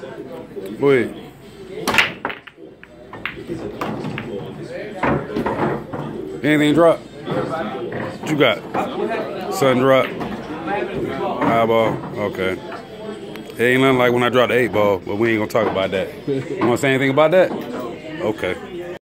Go. Anything drop? What you got? Sun drop. High ball. Okay. It ain't nothing like when I dropped the eight ball, but we ain't gonna talk about that. You wanna say anything about that? Okay.